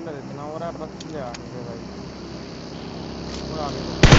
Cylinder इतना हो रहा है बस आने दे भाई। पूरा आगे।